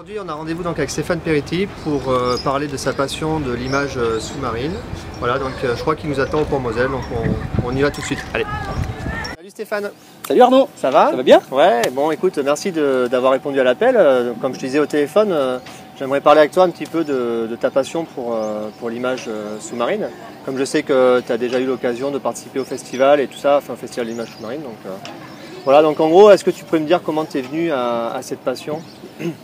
Aujourd'hui, on a rendez-vous donc avec Stéphane Peretti pour euh, parler de sa passion de l'image euh, sous-marine. Voilà, donc euh, je crois qu'il nous attend au pont Moselle, donc on, on y va tout de suite. Allez. Salut Stéphane, Salut Arnaud ça va? Ça va bien? Ouais, bon écoute, merci de- d'avoir répondu à l'appel. Comme je te disais au téléphone, euh, j'aimerais parler avec toi un petit peu de, de ta passion pour, euh, pour l'image sous-marine. Comme je sais que tu as déjà eu l'occasion de participer au festival et tout ça, enfin au festival d'image sous-marine. Donc, euh, voilà, donc en gros, est-ce que tu pourrais me dire comment tu es venu à, à cette passion?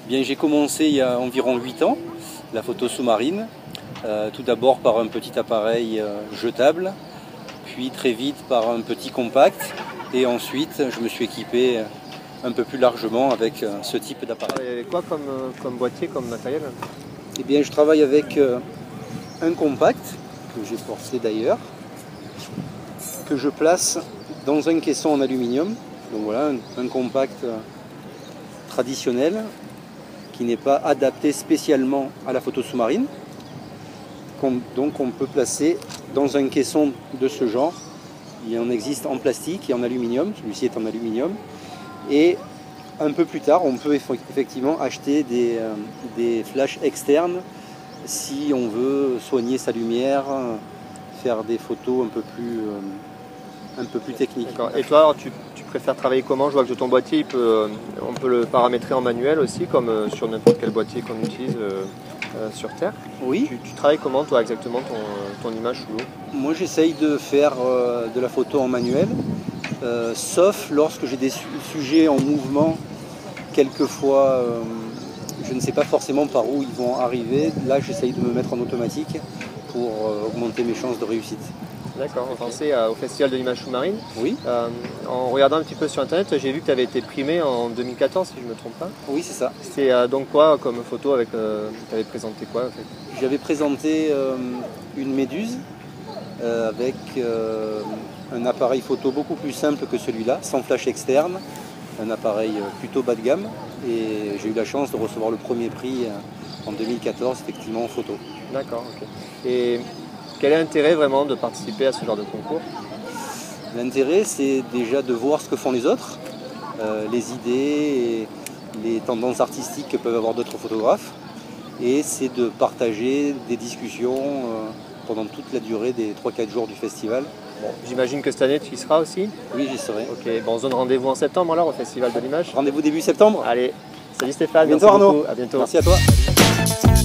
Bien, j'ai commencé il y a environ 8 ans la photo sous-marine. Euh, tout d'abord par un petit appareil euh, jetable, puis très vite par un petit compact, et ensuite je me suis équipé un peu plus largement avec euh, ce type d'appareil. Et quoi comme, euh, comme boîtier, comme matériel? Eh bien, je travaille avec euh, un compact que j'ai porté d'ailleurs, que je place dans un caisson en aluminium. Donc voilà, un, compact euh, traditionnel qui n'est pas adapté spécialement à la photo sous-marine. Donc on peut placer dans un caisson de ce genre. Il en existe en plastique et en aluminium. Celui-ci est en aluminium. Et un peu plus tard, on peut eff- effectivement acheter des, euh, des flashs externes si on veut soigner sa lumière, faire des photos un peu plus, euh, un peu plus techniques. D'accord. Et toi, alors, tu, tu préfères travailler comment? Je vois que ton boîtier, il peut, euh, on peut le paramétrer en manuel aussi, comme euh, sur n'importe quel boîtier qu'on utilise euh, sur Terre. Oui, Tu, tu travailles comment, toi, exactement, ton, ton image sous l'eau? Moi j'essaye de faire euh, de la photo en manuel, euh, sauf lorsque j'ai des su- sujets en mouvement, quelquefois je ne sais pas forcément par où ils vont arriver. Là j'essaye de me mettre en automatique pour augmenter mes chances de réussite. D'accord. On pensait à- au Festival de l'image sous-marine. Oui, Euh, en regardant un petit peu sur Internet, j'ai vu que tu avais été primé en 2014, si je ne me trompe pas. oui c'est ça. C'est euh, donc quoi comme photo avec... tu avais présenté quoi en fait? J'avais présenté euh, une méduse euh, avec euh, un appareil photo beaucoup plus simple que celui-là, sans flash externe, un appareil euh, plutôt bas de gamme. Et j'ai eu la chance de recevoir le premier prix euh, en 2014, effectivement en photo. D'accord, ok. Et quel est l'intérêt vraiment de participer à ce genre de concours? L'intérêt, c'est déjà de voir ce que font les autres, euh, les idées et les tendances artistiques que peuvent avoir d'autres photographes. Et c'est de partager des discussions euh, pendant toute la durée des 3-4 jours du festival. Bon, j'imagine que cette année tu y seras aussi? Oui, j'y serai. Ok, bon, on se donne rendez-vous en septembre alors au Festival de l'image. Rendez-vous début septembre. Allez, salut Stéphane, À bientôt, merci Arnaud. beaucoup, à bientôt. Merci à toi.